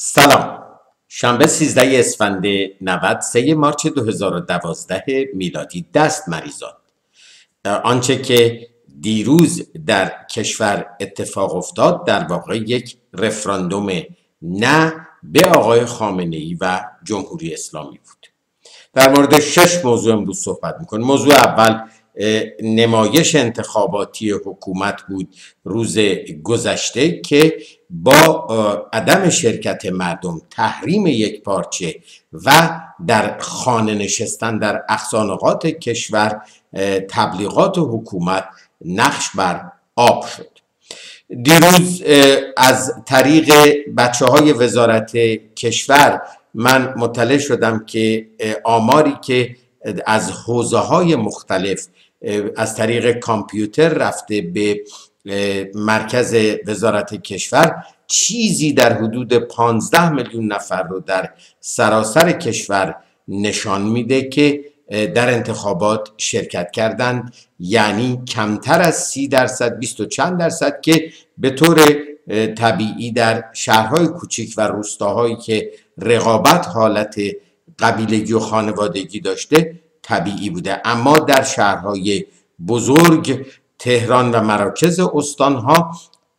سلام. شنبه 13 اسفند 90 3 مارچ 2012 میلادی دست مریضان آنچه که دیروز در کشور اتفاق افتاد در واقع یک رفراندوم نه به آقای خامنه ای و جمهوری اسلامی بود. در مورد شش موضوع امروز صحبت می‌کنیم. موضوع اول نمایش انتخاباتی حکومت بود روز گذشته که با عدم شرکت مردم تحریم یک پارچه و در خانه نشستن در اقصانقات کشور تبلیغات حکومت نقش بر آب شد. دیروز از طریق بچه های وزارت کشور من مطلع شدم که آماری که از حوزه های مختلف از طریق کامپیوتر رفته به مرکز وزارت کشور. چیزی در حدود 15 میلیون نفر رو در سراسر کشور نشان میده که در انتخابات شرکت کردند یعنی کمتر از سی درصد بیست و چند درصد که به طور طبیعی در شهرهای کوچیک و روستاهایی که رقابت حالت قبیلگی و خانوادگی داشته طبیعی بوده. اما در شهرهای بزرگ تهران و مراکز استانها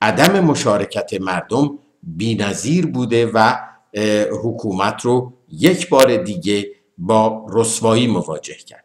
عدم مشارکت مردم بینظیر بوده و حکومت رو یک بار دیگه با رسوایی مواجه کرد.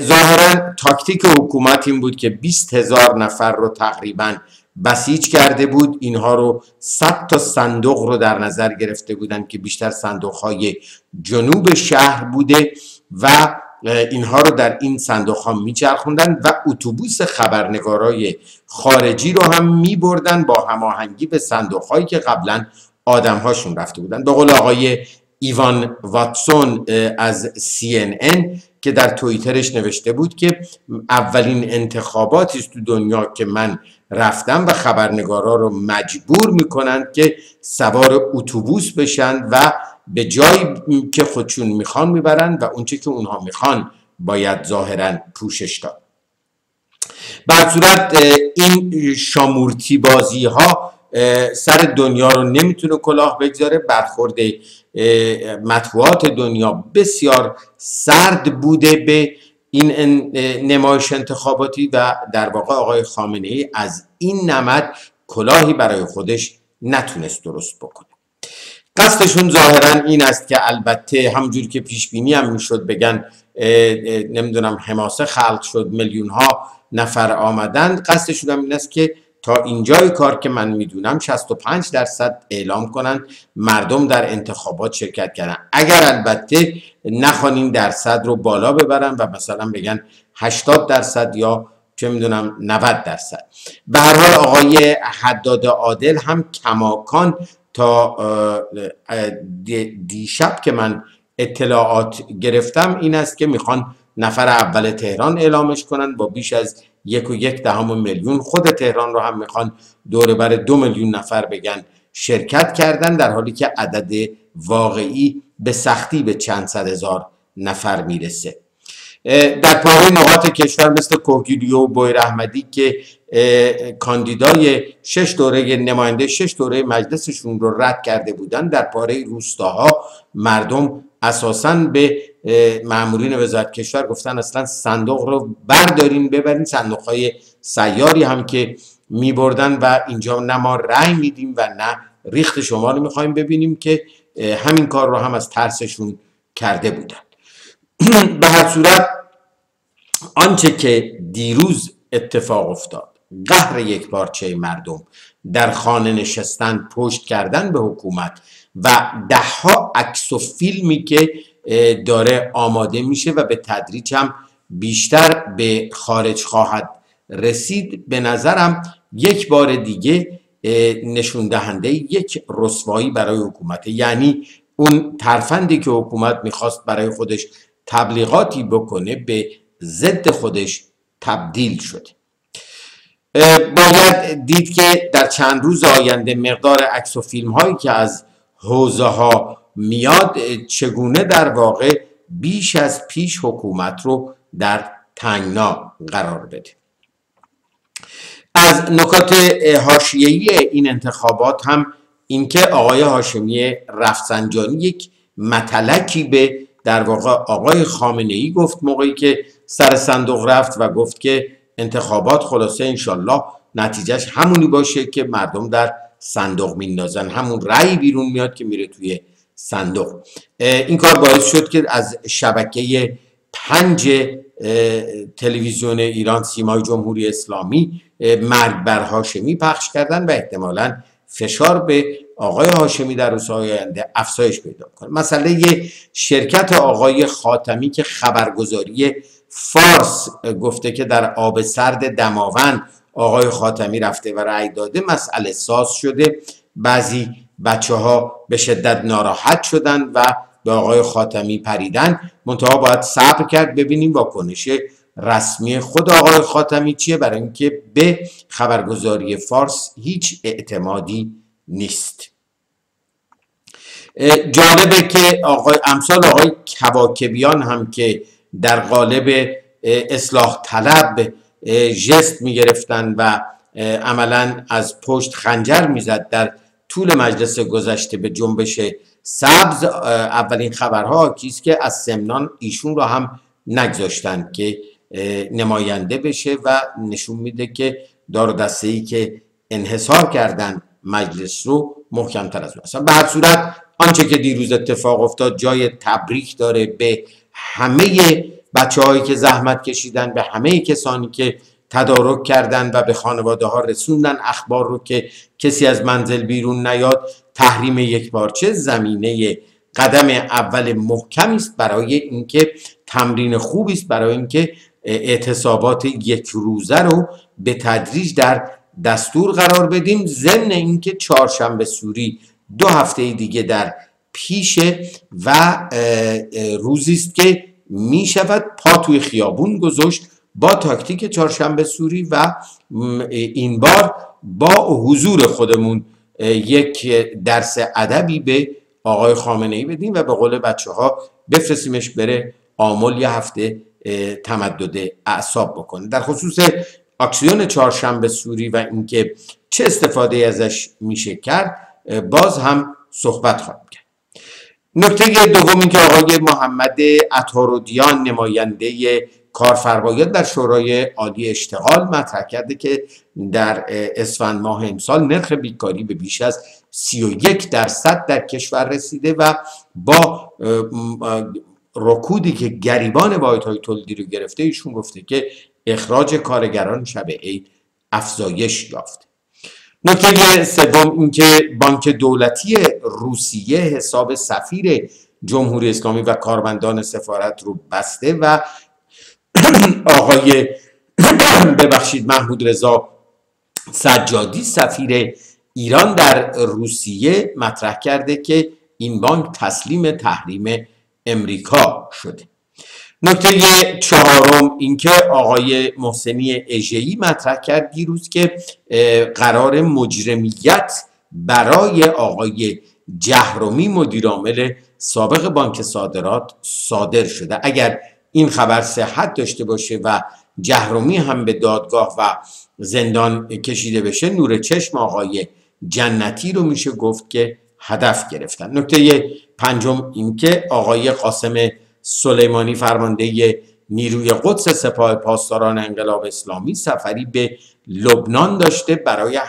ظاهرا تاکتیک حکومت این بود که 20 هزار نفر رو تقریبا بسیج کرده بود. اینها رو 100 تا صندوق رو در نظر گرفته بودند که بیشتر صندوق های جنوب شهر بوده و اینها رو در این صندوق ها میچرخوندن و اتوبوس خبرنگارای خارجی رو هم میبردن با هماهنگی به صندوق هایی که قبلا آدم هاشون رفته بودن. به قول آقای ایوان واتسون از CNN که در توییترش نوشته بود که اولین انتخاباتی است تو دنیا که من رفتم و خبرنگارا رو مجبور می‌کنند که سوار اتوبوس بشن و به جایی که خودشون می‌خوان می‌برن و اونچه که اونها می‌خوان باید ظاهرا پوشش داد. بر صورت این شامورتی بازی ها سر دنیا رو نمی‌تونه کلاه بگذاره. برخورد مطبوعات دنیا بسیار سرد بوده به این نمایش انتخاباتی و در واقع آقای خامنه ای از این نمد کلاهی برای خودش نتونست درست بکنه. قصدشون ظاهرا این است که البته همجور که پیش بینی هم می‌شد بگن نمی‌دونم حماسه خلق شد میلیون ها نفر آمدند. قصدشون هم این است که تا اینجای کار که من می‌دونم 65 درصد اعلام کنند مردم در انتخابات شرکت کردن. اگر البته نخوانین درصد رو بالا ببرن و مثلا بگن 80 درصد یا چه می‌دونم 90 درصد. به هر حال آقای حداد عادل هم کماکان تا دیشب که من اطلاعات گرفتم این است که می‌خوان نفر اول تهران اعلامش کنند با بیش از یک و یک دهم میلیون. خود تهران رو هم می‌خوان دوره بر دو میلیون نفر بگن شرکت کردن در حالی که عدد واقعی به سختی به چند صد هزار نفر می‌رسه. در پاره نقاط کشور مثل کوهگیری و بویر احمدی که کاندیدای شش دوره نماینده شش دوره مجلسشون رو رد کرده بودن در پاره روستاها. مردم اساسا به معمولین وزارت کشور گفتن اصلا صندوق رو بردارین ببرین. صندوق های سیاری هم که می بردن و اینجا نه ما رأی میدیم و نه ریخت شما رو می‌خوایم ببینیم که همین کار رو هم از ترسشون کرده بودن. به هر صورت آنچه که دیروز اتفاق افتاد قهر یک پارچه مردم در خانه نشستن پشت کردن به حکومت و دهها عکس و فیلمی که داره آماده میشه و به تدریج هم بیشتر به خارج خواهد رسید. به نظرم یک بار دیگه نشون دهنده یک رسوایی برای حکومت یعنی اون ترفندی که حکومت می‌خواست برای خودش تبلیغاتی بکنه به ضد خودش تبدیل شده باید دید که در چند روز آینده مقدار عکس و فیلم هایی که از حوزه ها میاد چگونه در واقع بیش از پیش حکومت رو در تنگنا قرار بده؟ از نکات حاشیه‌ای این انتخابات هم اینکه آقای هاشمی رفسنجانی یک متلکی به در واقع آقای خامنه ای گفت موقعی که سر صندوق رفت و گفت که انتخابات خلاصه انشالله نتیجهش همونی باشه که مردم در صندوق میندازن. همون رأی بیرون میاد که میره توی صندوق. این کار باعث شد که از شبکه پنج تلویزیون ایران سیمای جمهوری اسلامی مرگ بر هاشمی پخش کردن و احتمالا فشار به آقای هاشمی در روزهای آینده افزایش پیدا کنه مسئله شرکت آقای خاتمی که خبرگزاری فارس گفته که در آب سرد دماوند آقای خاتمی رفته و رأی داده مسئله ساز شده. بعضی بچه ها به شدت ناراحت شدن و به آقای خاتمی پریدن. منتها باید صبر کرد ببینیم واکنش رسمی خود آقای خاتمی چیه. برای اینکه به خبرگزاری فارس هیچ اعتمادی نیست. جالبه که آقای امثال آقای کواکبیان هم که در قالب اصلاح طلب جست می‌گرفتن و عملا از پشت خنجر می‌زد در طول مجلس گذشته به جنبش سبز. اولین خبرها کیست که از سمنان ایشون رو هم نگذاشتن که نماینده بشه و نشون میده که دار دسته ای که انحصار کردن مجلس رو محکمتر از اون به هر صورت آنچه که دیروز اتفاق افتاد جای تبریک داره به همه بچه هایی که زحمت کشیدن به همه کسانی که تدارک کردن و به خانواده ها رسوندن اخبار رو که کسی از منزل بیرون نیاد تحریم یک پارچه زمینه قدم اول محکمی است برای اینکه تمرین خوبی است برای اینکه اعتصابات یک روزه رو به تدریج در دستور قرار بدیم. ضمن اینکه چهارشنبه سوری دو هفته دیگه در پیشه و روزی است که می شود پا توی خیابون گذاشت با تاکتیک چهارشنبه سوری و این بار با حضور خودمون یک درس ادبی به آقای خامنه ای بدیم و به قول بچه ها بفرستیمش بره آمل یه هفته تمدد اعصاب بکنه. در خصوص اکسیون چهارشنبه سوری و اینکه چه استفاده ازش میشه کرد باز هم صحبت خواهیم کرد. نکته دوم اینکه آقای محمد عطارودیان نماینده کارفرمایان در شورای عالی اشتغال مطرح کرده که در اسفند ماه امسال نرخ بیکاری به بیش از 31 درصد در کشور رسیده و با رکودی که گریبان های تولیدی رو گرفته ایشون گفته که اخراج کارگران شب عید افزایش یافته نکته سوم اینکه بانک دولتی روسیه حساب سفیر جمهوری اسلامی و کارمندان سفارت رو بسته و آقای ببخشید محمود رضا سجادی سفیر ایران در روسیه مطرح کرده که این بانک تسلیم تحریم امریکا شده. نکته چهارم اینکه آقای محسنی اژه‌ای مطرح کرد دیروز که قرار مجرمیت برای آقای جهرومی مدیرعامل سابق بانک صادرات صادر شده. اگر این خبر صحت داشته باشه و جهرومی هم به دادگاه و زندان کشیده بشه نور چشم آقای جنتی رو میشه گفت که هدف گرفتن. نکته پنجم اینکه آقای قاسم سلیمانی فرمانده نیروی قدس سپاه پاسداران انقلاب اسلامی سفری به لبنان داشته برای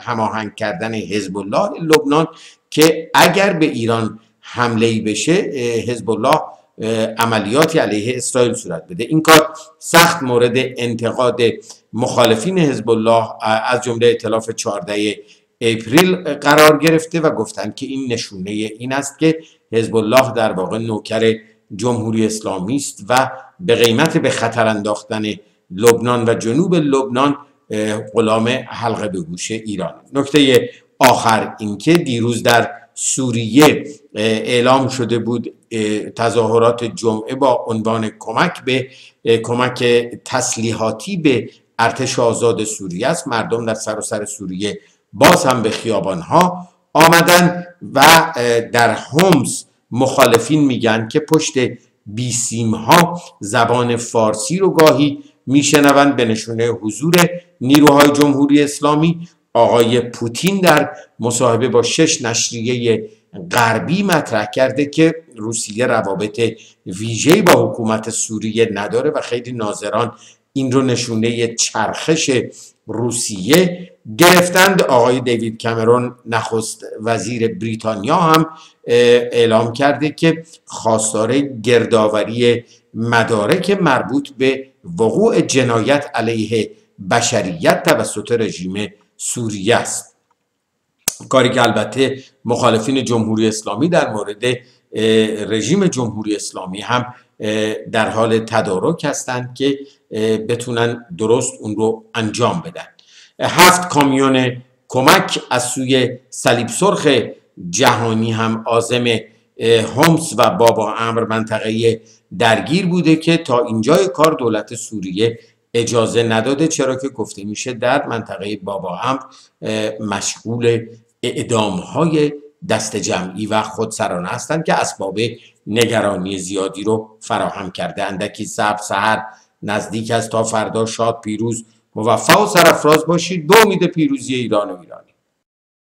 هماهنگ کردن حزب الله لبنان که اگر به ایران حمله ای بشه حزب الله عملیاتی علیه اسرائیل صورت بده. این کار سخت مورد انتقاد مخالفین حزب الله از جمله ائتلاف 14 اپریل قرار گرفته و گفتند که این نشونه این است که حزب الله در واقع نوکر جمهوری اسلامی است و به قیمت به خطر انداختن لبنان و جنوب لبنان غلام حلقه به گوش ایران. نکته آخر اینکه دیروز در سوریه اعلام شده بود تظاهرات جمعه با عنوان کمک به کمک تسلیحاتی به ارتش آزاد سوریه است. مردم در سراسر سر سوریه باز هم به خیابان ها آمدن و در هومز مخالفین میگن که پشت بیسیم ها زبان فارسی رو گاهی میشنوند به نشونه حضور نیروهای جمهوری اسلامی. آقای پوتین در مصاحبه با شش نشریه غربی مطرح کرده که روسیه روابط ویژه‌ای با حکومت سوریه نداره و خیلی ناظران این رو نشونه چرخش روسیه گرفتند. آقای دیوید کامرون نخست وزیر بریتانیا هم اعلام کرده که خواستار گردآوری مدارک مربوط به وقوع جنایت علیه بشریت توسط رژیم سوریه است. کاری که البته مخالفین جمهوری اسلامی در مورد رژیم جمهوری اسلامی هم در حال تدارک هستند که بتونن درست اون رو انجام بدن. هفت کامیون کمک از سوی صلیب سرخ جهانی هم آزم هومس و بابا امر منطقه درگیر بوده که تا اینجای کار دولت سوریه اجازه نداده چرا که گفته میشه در منطقه بابا امر مشغول اعدام های دست جمعی و خودسرانه هستند که اسباب نگرانی زیادی رو فراهم کرده. اندکی سب سهر نزدیک است تا فردا شاد پیروز موفق و سرفراز باشید. به امید پیروزی ایران و ایران.